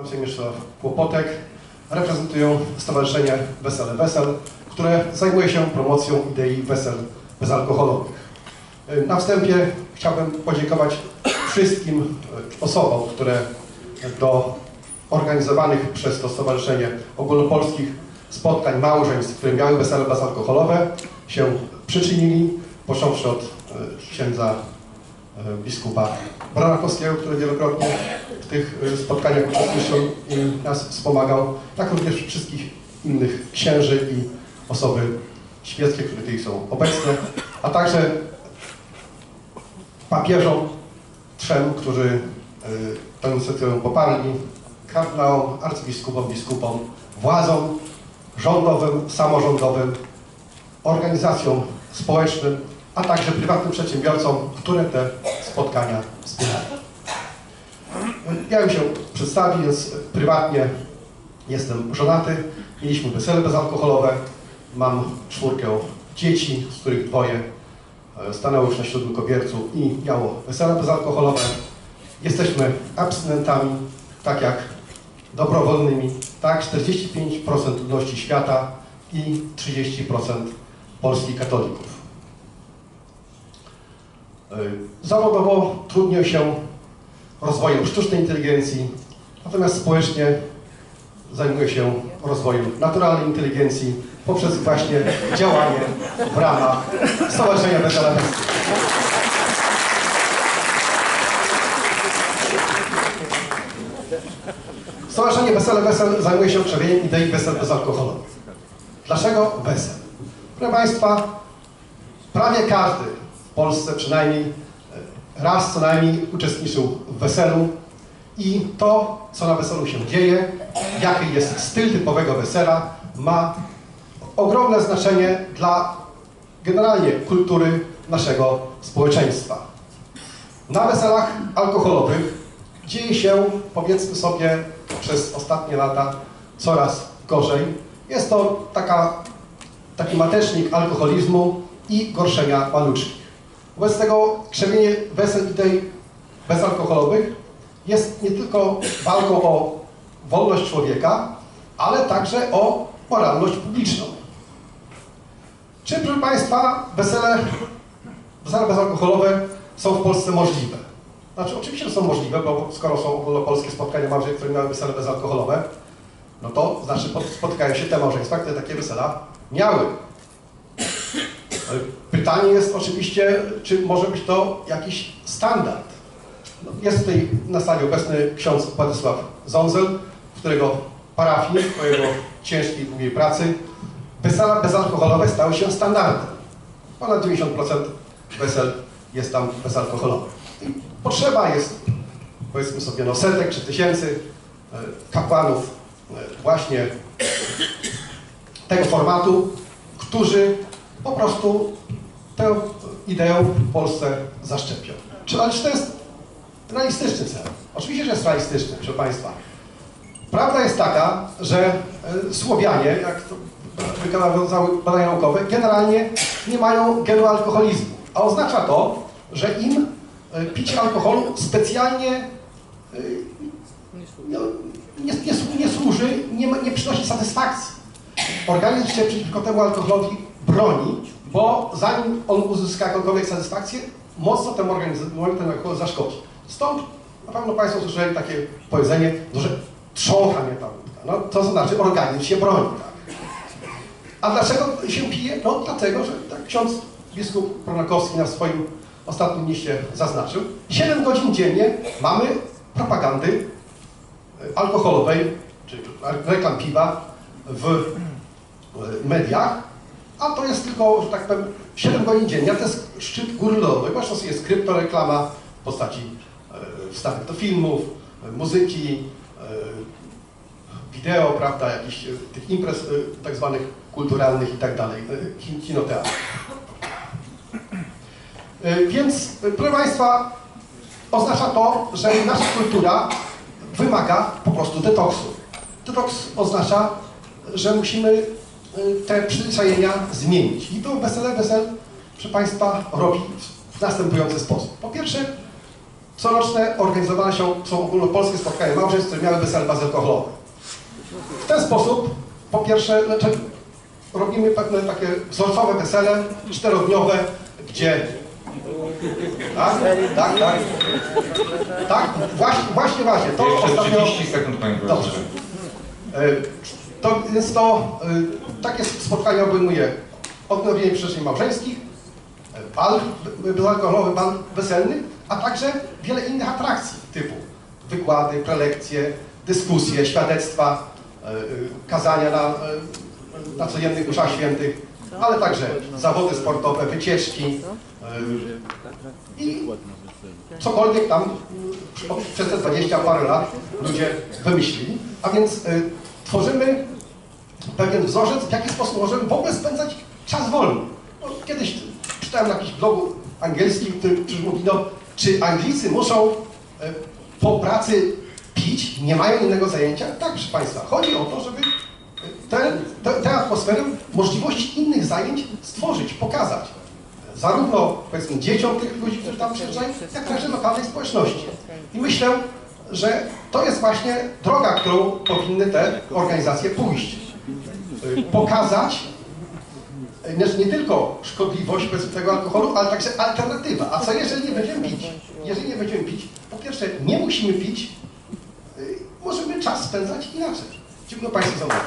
Mieczysław Kłopotek reprezentują Stowarzyszenie Wesele Wesel, które zajmuje się promocją idei wesel bezalkoholowych. Na wstępie chciałbym podziękować wszystkim e, osobom, które do organizowanych przez to stowarzyszenie ogólnopolskich spotkań małżeństw, które miały wesele bezalkoholowe, się przyczynili, począwszy od e, księdza biskupa Branakowskiego, który wielokrotnie w tych e, spotkaniach uczestniczył i nas wspomagał, jak również wszystkich innych księży i osoby świeckie, które tutaj są obecne, a także papieżom trzem, którzy y, tę inicjatywę poparli, kardynałom, arcybiskupom, biskupom, władzom rządowym, samorządowym, organizacjom społecznym, a także prywatnym przedsiębiorcom, które te spotkania wspierają. Ja bym się przedstawił, więc prywatnie jestem żonaty, mieliśmy wesele bezalkoholowe, mam czwórkę dzieci, z których dwoje e, stanęło już na ślubnym kobiercu i miało wesele bezalkoholowe. Jesteśmy abstynentami, tak jak dobrowolnymi, tak 45% ludności świata i 30% polskich katolików. E, Zawodowo trudnię się rozwojem sztucznej inteligencji, natomiast społecznie zajmuję się rozwojem naturalnej inteligencji poprzez właśnie działanie w ramach Stowarzyszenia Wesel. Stowarzyszenie Wesele Wesel zajmuje się krzewieniem idei wesel bezalkoholowych. Dlaczego wesel? Proszę Państwa, prawie każdy w Polsce przynajmniej e, raz co najmniej uczestniczył w weselu i to, co na weselu się dzieje, jaki jest styl typowego wesela, ma ogromne znaczenie dla generalnie kultury naszego społeczeństwa. Na weselach alkoholowych dzieje się, powiedzmy sobie, przez ostatnie lata coraz gorzej. Jest to taka, taki matecznik alkoholizmu i gorszenia maluczkich. Wobec tego krzewienie wesel idei bezalkoholowych jest nie tylko walką o wolność człowieka, ale także o moralność publiczną. Czy, proszę Państwa, wesele, wesele bezalkoholowe są w Polsce możliwe? Znaczy, oczywiście są możliwe, bo skoro są ogólnopolskie spotkania małżeństw, które miały wesele bezalkoholowe, no to znaczy spotykają się te małżeństwa, które takie wesela miały. Pytanie jest oczywiście, czy może być to jakiś standard? No, Jest tutaj na sali obecny ksiądz Władysław Zązel, w którego parafii, po jego ciężkiej, długiej pracy, wesela bezalkoholowe stały się standardem. Ponad 90% wesel jest tam bezalkoholowych. I potrzeba jest, powiedzmy sobie, no setek czy tysięcy e, kapłanów e, właśnie tego formatu, którzy po prostu tę ideę w Polsce zaszczepią. Czy, ale czy to jest realistyczny cel? Oczywiście, że jest realistyczny, proszę Państwa. Prawda jest taka, że e, Słowianie, jak to wykazały badania naukowe, generalnie nie mają genu alkoholizmu. A oznacza to, że im e, picie alkoholu specjalnie e, no, nie, nie, nie służy, nie, nie przynosi satysfakcji. Organizm się przeciwko temu alkoholowi broni, bo zanim on uzyska jakąkolwiek satysfakcję, mocno temu organizmowi zaszkodzi. Stąd na pewno Państwo słyszeli takie powiedzenie, no, że trzącha mnie ta. No to znaczy organizm się broni. Tak? A dlaczego się pije? No dlatego, że tak ksiądz biskup Pronakowski na swoim ostatnim liście zaznaczył, 7 godzin dziennie mamy propagandy e, alkoholowej, czy reklam piwa w e, mediach, a to jest tylko, że tak powiem, 7 godzin dziennie, a to jest szczyt góry lodowej, to jest kryptoreklama w postaci e, wstawek do filmów, e, muzyki, e, wideo, prawda, jakichś tych imprez tak zwanych kulturalnych i tak dalej, kin- kinoteatr. Więc, proszę Państwa, oznacza to, że nasza kultura wymaga po prostu detoksu. Detoks oznacza, że musimy te przyzwyczajenia zmienić. I to wesele wesel, proszę Państwa, robi w następujący sposób. Po pierwsze, Coroczne organizowane są, są ogólnopolskie spotkania małżeństw, które miały wesele bezalkoholowe. W ten sposób, po pierwsze, znaczy, robimy pewne takie wzorcowe wesele, czterodniowe, gdzie... Tak, tak, tak. Tak, właśnie, właśnie, właśnie. To Jeszcze ostatnio... 30 sekund, panie Dobrze. profesorze. To, więc to e, takie spotkanie obejmuje odnowienie przyczyn małżeńskich, e, bal be- bezalkoholowy, bal weselny, a także wiele innych atrakcji typu wykłady, prelekcje, dyskusje, świadectwa, e, kazania na, na codziennych mszach świętych, ale także zawody sportowe, wycieczki i cokolwiek tam przez te 20 parę lat ludzie wymyślili. A więc y, tworzymy pewien wzorzec, w jaki sposób możemy w ogóle spędzać czas wolny. No, kiedyś czytałem na jakimś blogu angielskim, który, który mówi, no, czy Anglicy muszą y, po pracy pić, nie mają innego zajęcia? Tak, proszę Państwa, chodzi o to, żeby tę te, tę atmosferę możliwości innych zajęć stworzyć, pokazać zarówno powiedzmy dzieciom tych ludzi, którzy tam przyjeżdżają, jak także lokalnej społeczności. I myślę, że to jest właśnie droga, którą powinny te organizacje pójść. Pokazać y, nie- tylko szkodliwość tego alkoholu, ale także alternatywę. A co jeżeli nie będziemy pić? Jeżeli nie będziemy pić, po pierwsze nie musimy pić, y, możemy czas spędzać inaczej. Dziękuję Państwu za uwagę.